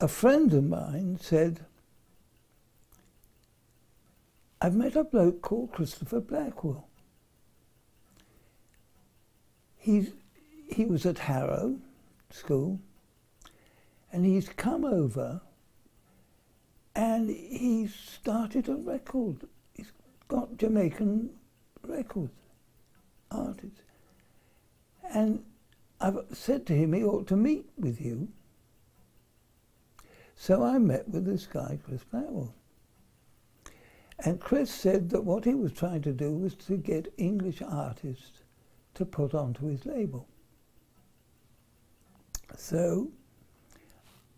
a friend of mine said, I've met a bloke called Christopher Blackwell. He's, he was at Harrow School, and he's come over and he's started a record. He's got Jamaican records, artists. And I've said to him he ought to meet with you. So I met with this guy, Chris Powell. And Chris said that what he was trying to do was to get English artists to put onto his label. So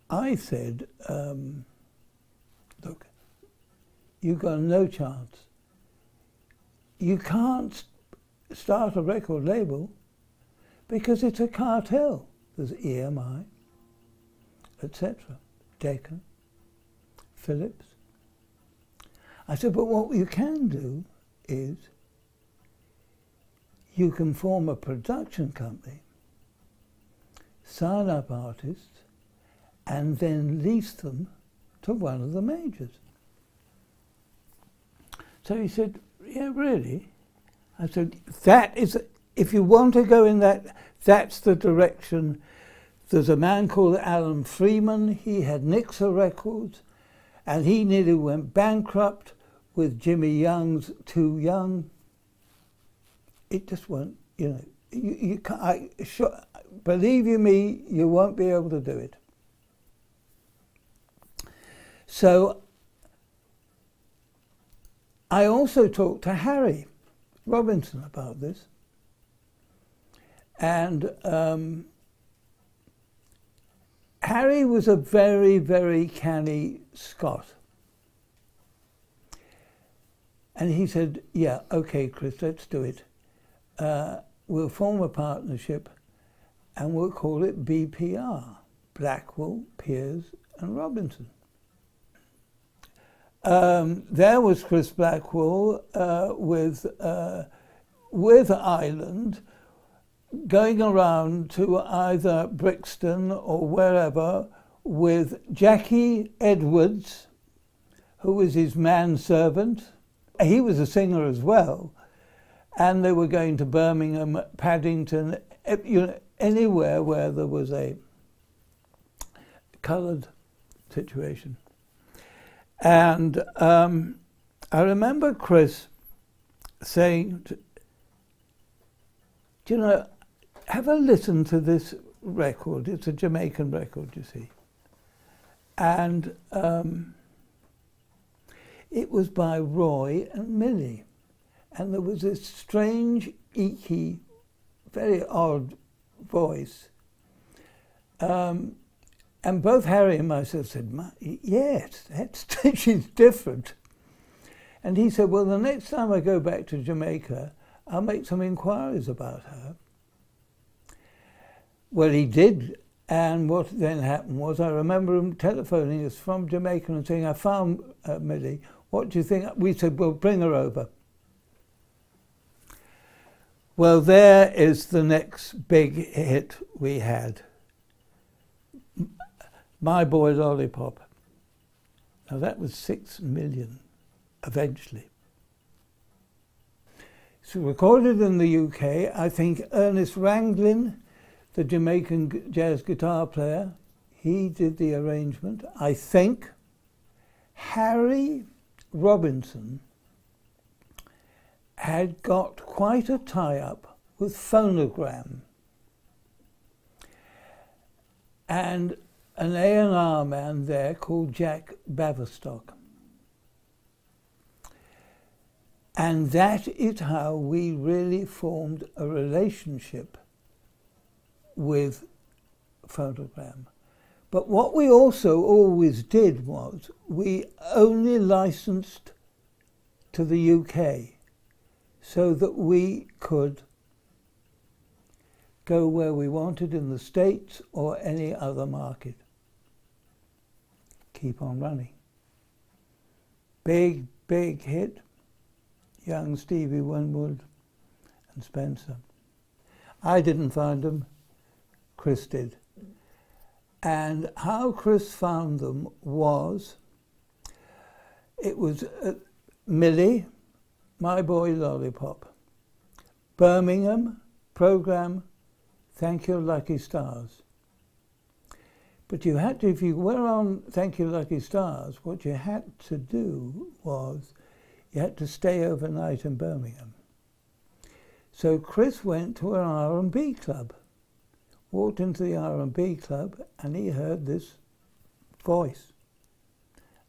I said, um, look, you've got no chance. You can't start a record label because it's a cartel. There's EMI, etc., Decca, Philips. I said, but what you can do is you can form a production company, sign up artists, and then lease them to one of the majors. So he said, yeah, really? I said, that is, if you want to go in that, that's the direction. There's a man called Alan Freeman. He had Nixa Records, and he nearly went bankrupt with Jimmy Young's Too Young. It just won't, you know, you, you can't, I, sure, believe you me, you won't be able to do it. So I also talked to Harry Robinson about this. And um, Harry was a very, very canny Scot. And he said, yeah, okay, Chris, let's do it. Uh, we'll form a partnership and we'll call it BPR, Blackwell, Peers and Robinson. Um, there was Chris Blackwell uh, with, uh, with Island going around to either Brixton or wherever with Jackie Edwards, who was his manservant. He was a singer as well. And they were going to Birmingham, Paddington, you know, anywhere where there was a coloured situation. And um, I remember Chris saying, to, Do you know, have a listen to this record. It's a Jamaican record, you see. And um, it was by Roy and Millie. And there was this strange, eeky, very odd voice. Um, and both Harry and myself said, yes, that's, she's different. And he said, well, the next time I go back to Jamaica, I'll make some inquiries about her. Well, he did. And what then happened was I remember him telephoning us from Jamaica and saying, I found uh, Millie. What do you think? We said, well, bring her over. Well, there is the next big hit we had. My Boy Lollipop. Now that was six million eventually. It's recorded in the UK. I think Ernest Ranglin, the Jamaican jazz guitar player, he did the arrangement. I think Harry Robinson had got quite a tie up with Phonogram. And an A&R man there called Jack Baverstock. And that is how we really formed a relationship with Phonogram. But what we also always did was we only licensed to the UK so that we could go where we wanted in the States or any other market keep on running. Big, big hit. Young Stevie Winwood and Spencer. I didn't find them. Chris did. And how Chris found them was it was uh, Millie, My Boy Lollipop, Birmingham, program, Thank Your Lucky Stars. But you had to, if you were on Thank Your Lucky Stars, what you had to do was you had to stay overnight in Birmingham. So Chris went to an R&B club, walked into the R&B club, and he heard this voice.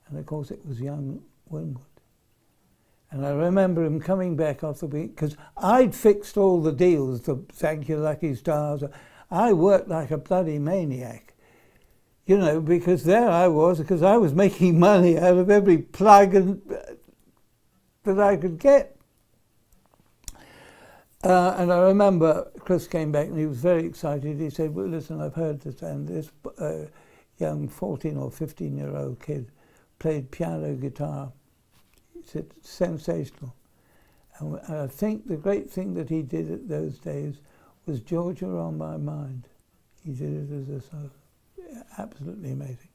And of course, it was young Winwood. And I remember him coming back off the week because I'd fixed all the deals, the Thank Your Lucky Stars. I worked like a bloody maniac, you know, because there I was, because I was making money out of every plug and, uh, that I could get. Uh, and I remember Chris came back and he was very excited. He said, well, listen, I've heard this, and this uh, young 14 or 15 year old kid played piano guitar. He said, sensational. And I think the great thing that he did at those days was Georgia on My Mind. He did it as a sort of absolutely amazing.